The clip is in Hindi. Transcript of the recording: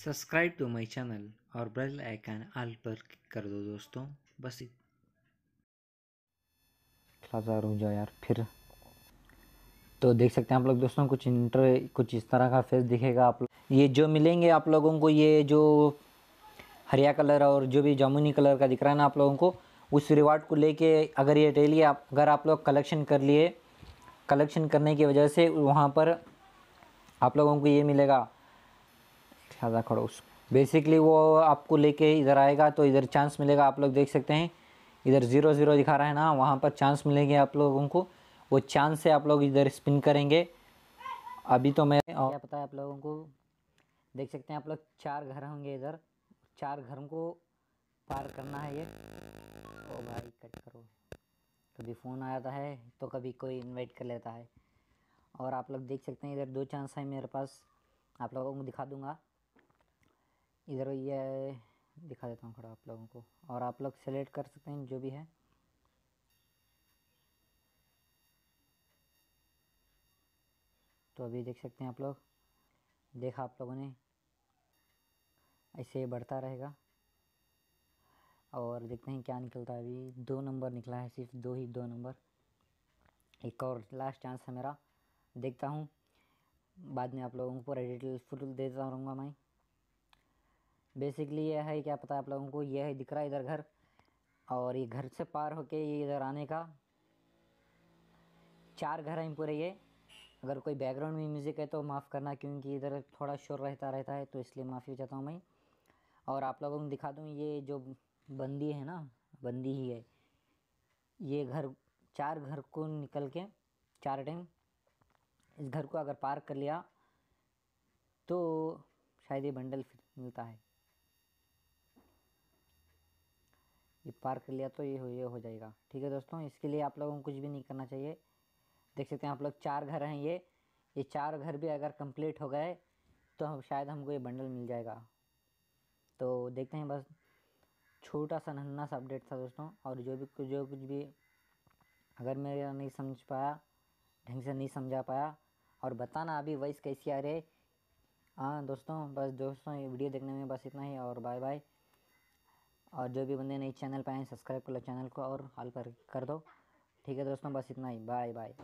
सब्सक्राइब टू माय चैनल और बेल आइकन आल पर क्लिक कर दो दोस्तों, बस सा रुक जाओ यार, फिर। तो देख सकते हैं आप लोग दोस्तों, कुछ इंटर कुछ इस तरह का फेस दिखेगा आप ये जो मिलेंगे आप लोगों को, ये जो हरिया कलर और जो भी जामुनी कलर का दिख रहा है ना आप लोगों को, उस रिवार्ड को लेके अगर ये डेली आप, अगर आप लोग कलेक्शन कर लिए कलेक्शन करने की वजह से वहाँ पर आप लोगों को ये मिलेगा। ज़्यादा खड़ोस बेसिकली वो आपको लेके इधर आएगा तो इधर चांस मिलेगा, आप लोग देख सकते हैं। इधर ज़ीरो ज़ीरो दिखा रहा है ना, वहाँ पर चांस मिलेंगे आप लोगों को। वो चांस से आप लोग इधर स्पिन करेंगे। अभी तो मैं और क्या पता है आप लोगों को? देख सकते हैं आप लोग, चार घर होंगे इधर। चार घरों को पार करना है ये। ओ भाई कट करो। कभी फ़ोन आता है तो कभी कोई इनवाइट कर लेता है। और आप लोग देख सकते हैं इधर दो चांस है मेरे पास। आप लोगों को दिखा दूँगा। इधर ये दिखा देता हूँ थोड़ा आप लोगों को। और आप लोग सेलेक्ट कर सकते हैं जो भी है। तो अभी देख सकते हैं आप लोग। देखा आप लोगों ने। ऐसे बढ़ता रहेगा। और देखते हैं क्या निकलता है अभी। दो नंबर निकला है, सिर्फ़ दो ही दो नंबर। एक और लास्ट चांस है मेरा। देखता हूँ। बाद में आप लोगों को पूरा डिटेल फुल देता रहूँगा मैं। बेसिकली ये है क्या पता आप लोगों को ये है दिख रहा है इधर घर। और ये घर से पार होके ये इधर आने का। चार घर हैं पूरे ये। अगर कोई बैकग्राउंड में म्यूज़िक है तो माफ़ करना क्योंकि इधर थोड़ा शोर रहता रहता है तो इसलिए माफ़ी चाहता हूँ मैं। और आप लोगों को दिखा दूँ ये जो बंदी है ना, बंदी ही है। ये घर, चार घर को निकल के, चार टाइम। इस घर को अगर पार कर लिया तो शायद ये बंडल मिलता है। ये पार कर लिया तो ये हो ये हो जाएगा। ठीक है दोस्तों, इसके लिए आप लोगों को कुछ भी नहीं करना चाहिए। देख सकते हैं आप लोग चार घर हैं ये। ये चार घर भी अगर कंप्लीट हो गए तो हम, शायद हमको ये बंडल मिल जाएगा। तो देखते हैं बस। छोटा सा नन्ना सा अपडेट था दोस्तों, और जो भी, जो कुछ भी अगर मेरा नहीं समझ पाया, ढंग से नहीं समझा पाया, और बताना अभी वॉइस कैसी आ रही है। हाँ दोस्तों, बस दोस्तों, ये वीडियो देखने में बस इतना ही, और बाय बाय और जो भी बंदे नए चैनल पर आए सब्सक्राइब कर लो चैनल को और हाल कर कर दो। ठीक है दोस्तों, बस इतना ही। Bye bye